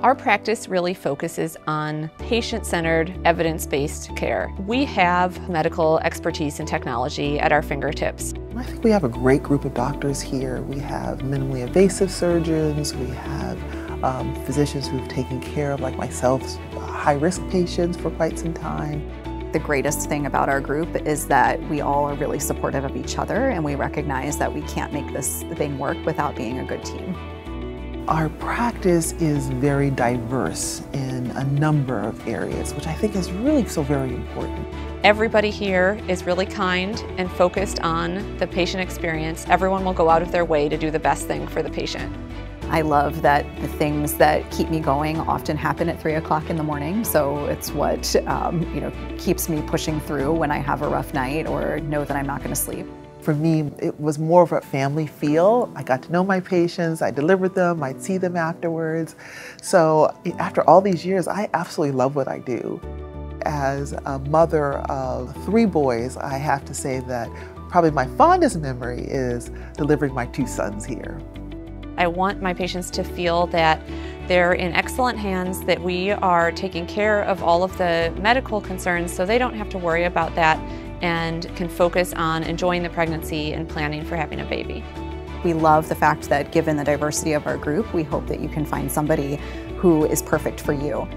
Our practice really focuses on patient-centered, evidence-based care. We have medical expertise and technology at our fingertips. I think we have a great group of doctors here. We have minimally invasive surgeons, we have um, physicians who've taken care of, like myself, high-risk patients for quite some time. The greatest thing about our group is that we all are really supportive of each other and we recognize that we can't make this thing work without being a good team. Our practice is very diverse in a number of areas, which I think is really so very important. Everybody here is really kind and focused on the patient experience. Everyone will go out of their way to do the best thing for the patient. I love that the things that keep me going often happen at three o'clock in the morning. So it's what um, you know keeps me pushing through when I have a rough night or know that I'm not going to sleep. For me, it was more of a family feel. I got to know my patients, I delivered them, I'd see them afterwards. So after all these years, I absolutely love what I do. As a mother of three boys, I have to say that probably my fondest memory is delivering my two sons here. I want my patients to feel that they're in excellent hands, that we are taking care of all of the medical concerns so they don't have to worry about that and can focus on enjoying the pregnancy and planning for having a baby. We love the fact that given the diversity of our group, we hope that you can find somebody who is perfect for you.